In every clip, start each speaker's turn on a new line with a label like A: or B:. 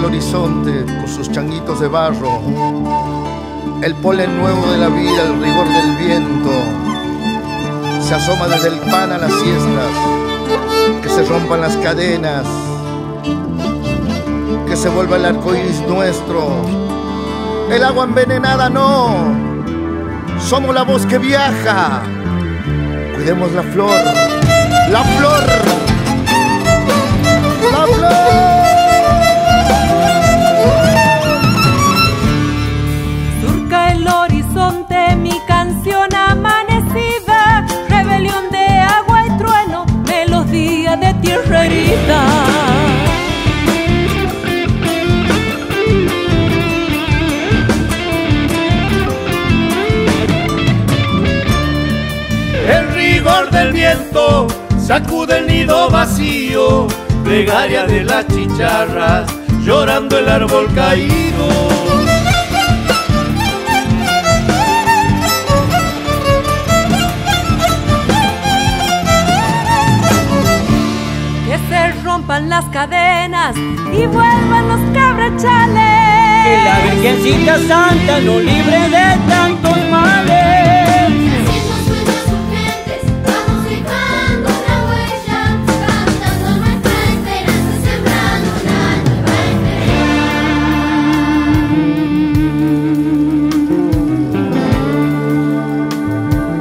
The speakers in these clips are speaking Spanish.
A: el horizonte con sus changuitos de barro, el polen nuevo de la vida, el rigor del viento, se asoma desde el pan a las siestas, que se rompan las cadenas, que se vuelva el arco iris nuestro, el agua envenenada no, somos la voz que viaja, cuidemos la flor, la flor,
B: Del viento sacude el nido vacío, plegaria de las chicharras, llorando el árbol caído.
C: Que se rompan las cadenas y vuelvan los cabrachales.
D: Que la Virgencita Santa nos libre de tantos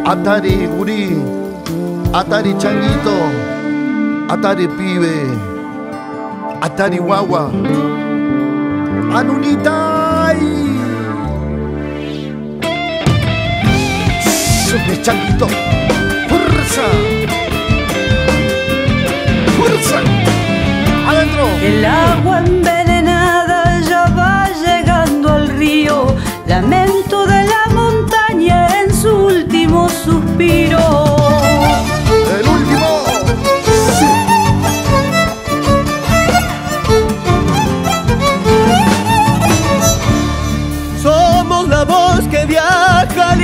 A: Atari gurí, Atari changuito, Atari pibe, Atari guagua, Anunitai. Sube changuito, fuerza, fuerza, adentro.
C: El agua envenenada ya va llegando al río, lamento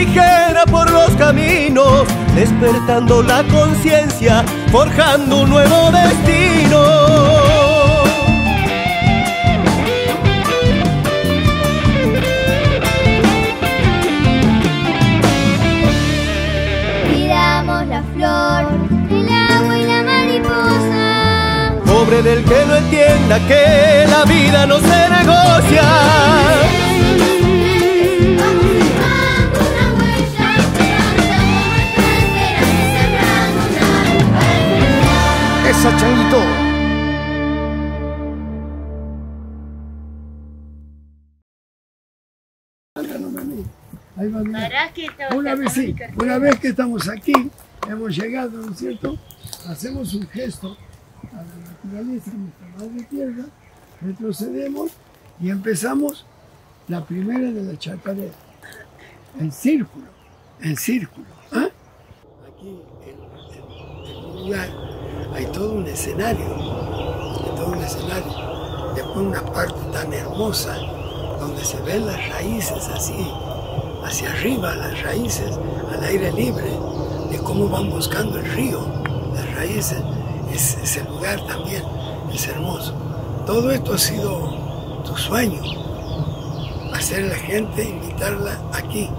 B: ligera por los caminos, despertando la conciencia, forjando un nuevo destino.
E: Cuidamos la flor, el agua y la mariposa.
B: Pobre del que no entienda que la vida no se negocia.
F: Ahí va, mira. Una vez, sí, una vez que estamos aquí, hemos llegado, ¿no es cierto? Hacemos un gesto a la naturaleza, a nuestra madre tierra, retrocedemos y empezamos la primera de la chacarera. En círculo, en círculo. ¿ah? Aquí, en, en- en un lugar, hay todo un escenario, hay todo un escenario. Después una parte tan hermosa, donde se ven las raíces así, hacia arriba, las raíces, al aire libre, de cómo van buscando el río, las raíces, es, ese lugar también es hermoso. Todo esto ha sido tu sueño, hacer a la gente, invitarla aquí,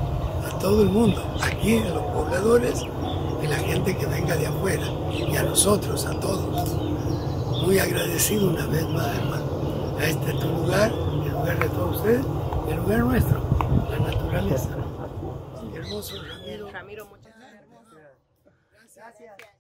F: a todo el mundo, aquí a los pobladores y la gente que venga de afuera, y a nosotros, a todos. Muy agradecido una vez más, hermano. A este tu lugar, el lugar de todos ustedes, el lugar nuestro, naturaleza. Hermoso Ramiro.
C: Ramiro, muchas gracias.
F: Gracias.